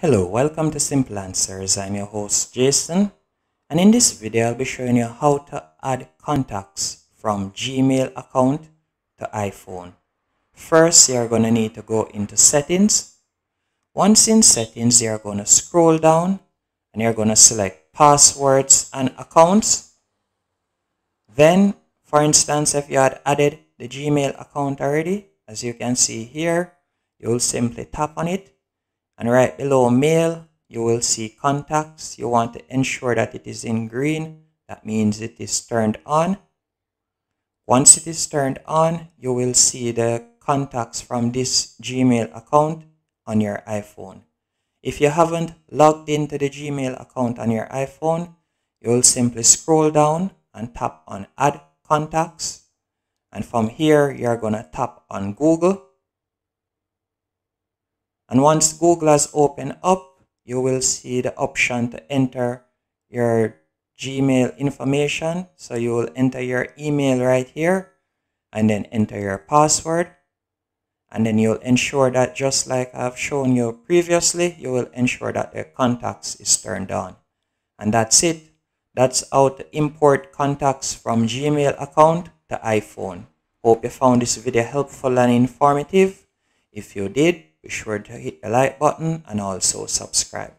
Hello, welcome to Simple Answers. I'm your host Jason and in this video I'll be showing you how to add contacts from Gmail account to iPhone. First, you're going to need to go into settings. Once in settings, you're going to scroll down and you're going to select passwords and accounts. Then, for instance, if you had added the Gmail account already, as you can see here, you'll simply tap on it and right below mail you will see contacts. You want to ensure that it is in green. That means it is turned on. Once it is turned on you will see the contacts from this gmail account on your iphone. If you haven't logged into the gmail account on your iphone you will simply scroll down and tap on add contacts. And from here you're going to tap on google and once Google has opened up, you will see the option to enter your Gmail information. So you will enter your email right here and then enter your password. And then you'll ensure that just like I've shown you previously, you will ensure that the contacts is turned on. And that's it. That's how to import contacts from Gmail account to iPhone. Hope you found this video helpful and informative. If you did, be sure to hit the like button and also subscribe.